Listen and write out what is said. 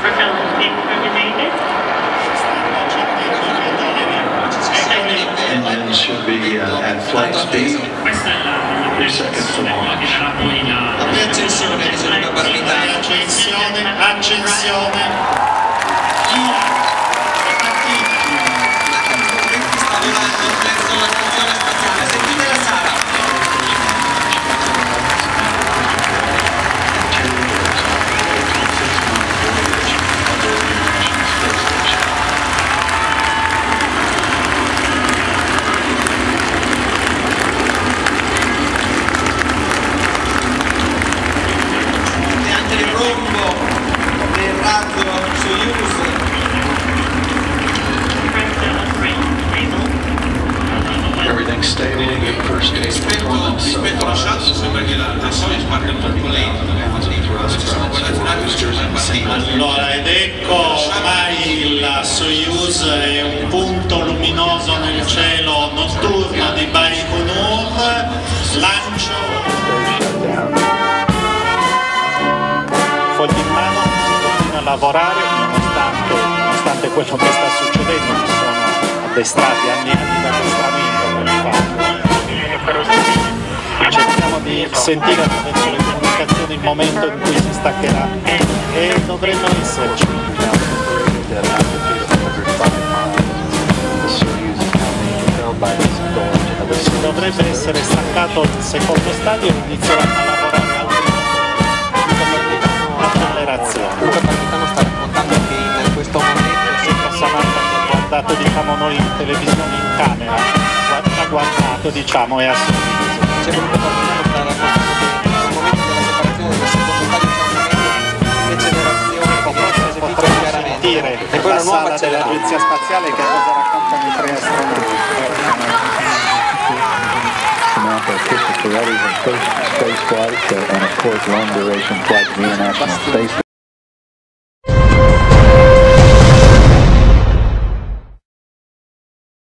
Propellant. Engines should be uh, at flight speed. Del razzo Soyuz rispetto, far. shuttle sembra che la tensione parte un po' ci Allora, ed ecco ormai il Soyuz è un punto luminoso nel cielo lavorare nonostante, nonostante quello che sta succedendo, si sono addestrati anni e anni di addestramento. Cerchiamo di sentire attraverso le comunicazioni il momento in cui si staccherà e dovremmo esserci. At altitude of 105 miles, the Soyuz is now being propelled by this door to another Si dovrebbe essere staccato il secondo stadio e inizieranno guardato diciamo, noi in televisione in camera, ci ha guardato diciamo, e ha sorriso. c'è c'è sentire e poi la nuova sala accelerazione dell'agenzia spaziale che cosa raccontano i tre astronauti. Space flight, uh, and of course long duration flight to the International Space